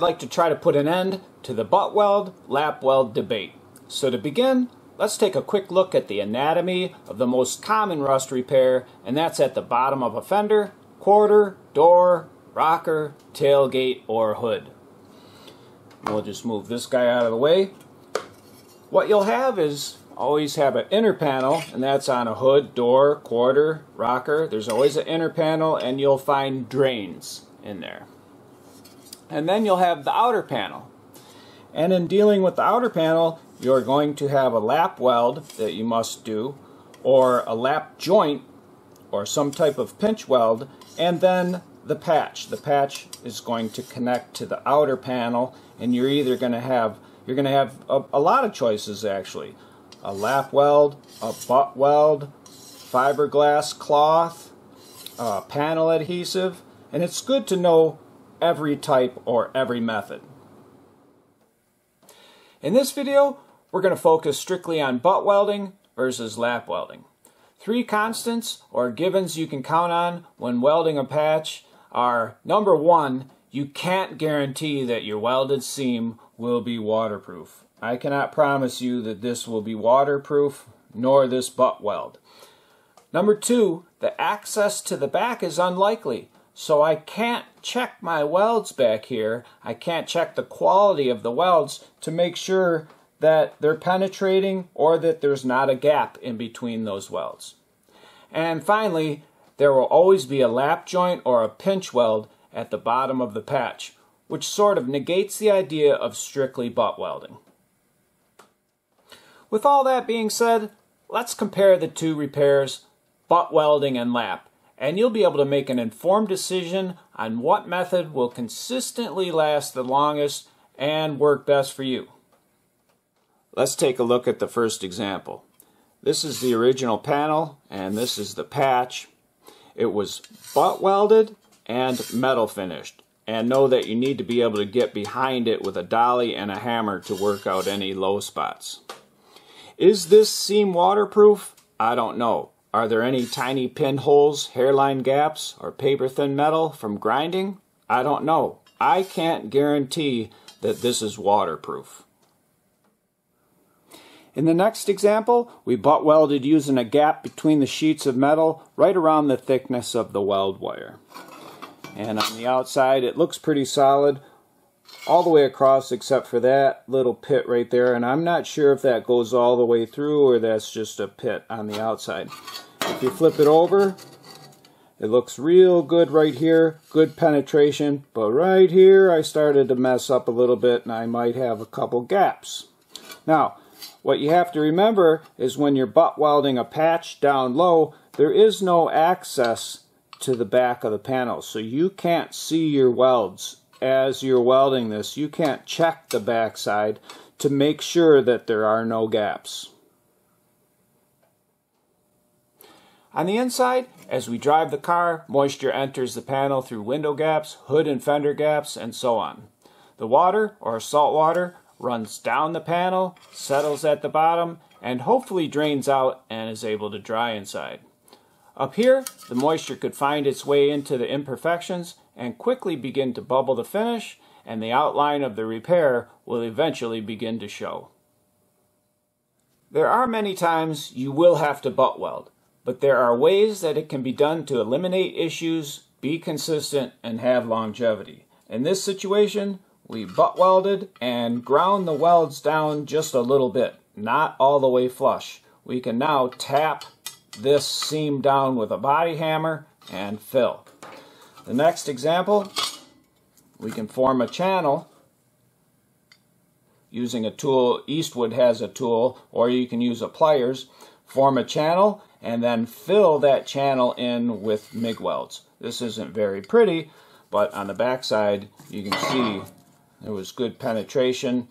I'd like to try to put an end to the butt weld, lap weld debate. So to begin, let's take a quick look at the anatomy of the most common rust repair, and that's at the bottom of a fender, quarter, door, rocker, tailgate, or hood. We'll just move this guy out of the way. What you'll have is always have an inner panel, and that's on a hood, door, quarter, rocker. There's always an inner panel, and you'll find drains in there. And then you'll have the outer panel. And in dealing with the outer panel, you're going to have a lap weld that you must do, or a lap joint, or some type of pinch weld, and then the patch. The patch is going to connect to the outer panel, and you're either going to have you're going to have a, a lot of choices actually. A lap weld, a butt weld, fiberglass cloth, uh, panel adhesive, and it's good to know every type or every method. In this video, we're going to focus strictly on butt welding versus lap welding. Three constants or givens you can count on when welding a patch are number one, you can't guarantee that your welded seam will be waterproof. I cannot promise you that this will be waterproof, nor this butt weld. Number two, the access to the back is unlikely. So I can't check my welds back here. I can't check the quality of the welds to make sure that they're penetrating or that there's not a gap in between those welds. And finally, there will always be a lap joint or a pinch weld at the bottom of the patch, which sort of negates the idea of strictly butt welding. With all that being said, let's compare the two repairs, butt welding and lap and you'll be able to make an informed decision on what method will consistently last the longest and work best for you. Let's take a look at the first example. This is the original panel and this is the patch. It was butt welded and metal finished. And know that you need to be able to get behind it with a dolly and a hammer to work out any low spots. Is this seam waterproof? I don't know. Are there any tiny pinholes, hairline gaps, or paper-thin metal from grinding? I don't know. I can't guarantee that this is waterproof. In the next example, we butt welded using a gap between the sheets of metal right around the thickness of the weld wire. And on the outside, it looks pretty solid all the way across except for that little pit right there and I'm not sure if that goes all the way through or that's just a pit on the outside. If you flip it over it looks real good right here, good penetration, but right here I started to mess up a little bit and I might have a couple gaps. Now, what you have to remember is when you're butt welding a patch down low, there is no access to the back of the panel, so you can't see your welds as you're welding this, you can't check the backside to make sure that there are no gaps. On the inside, as we drive the car, moisture enters the panel through window gaps, hood and fender gaps, and so on. The water, or salt water, runs down the panel, settles at the bottom, and hopefully drains out and is able to dry inside. Up here, the moisture could find its way into the imperfections and quickly begin to bubble the finish, and the outline of the repair will eventually begin to show. There are many times you will have to butt weld, but there are ways that it can be done to eliminate issues, be consistent, and have longevity. In this situation, we butt welded and ground the welds down just a little bit, not all the way flush. We can now tap this seam down with a body hammer and fill. The next example, we can form a channel using a tool. Eastwood has a tool, or you can use a pliers. Form a channel and then fill that channel in with MIG welds. This isn't very pretty, but on the back side you can see there was good penetration.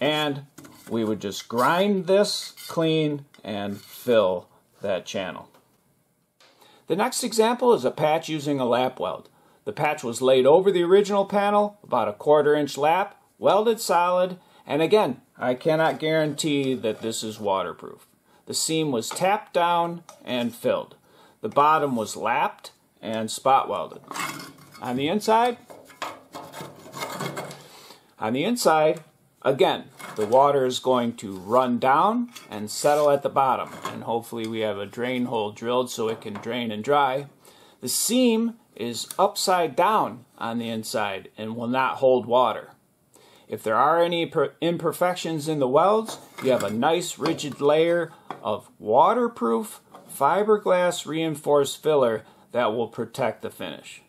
And we would just grind this clean and fill that channel. The next example is a patch using a lap weld. The patch was laid over the original panel, about a quarter inch lap, welded solid, and again, I cannot guarantee that this is waterproof. The seam was tapped down and filled. The bottom was lapped and spot welded. On the inside, On the inside, again, the water is going to run down and settle at the bottom. And hopefully we have a drain hole drilled so it can drain and dry. The seam is upside down on the inside and will not hold water. If there are any imperfections in the welds, you have a nice rigid layer of waterproof fiberglass reinforced filler that will protect the finish.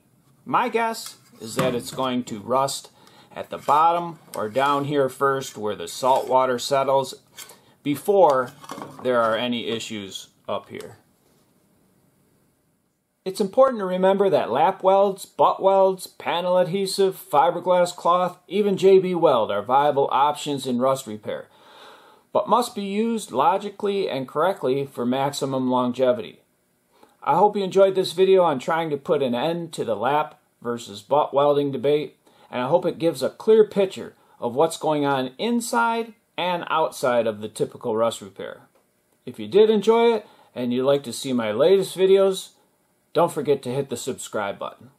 My guess is that it's going to rust at the bottom or down here first where the salt water settles before there are any issues up here. It's important to remember that lap welds, butt welds, panel adhesive, fiberglass cloth, even JB Weld are viable options in rust repair, but must be used logically and correctly for maximum longevity. I hope you enjoyed this video on trying to put an end to the lap versus butt welding debate, and I hope it gives a clear picture of what's going on inside and outside of the typical rust repair. If you did enjoy it and you'd like to see my latest videos, don't forget to hit the subscribe button.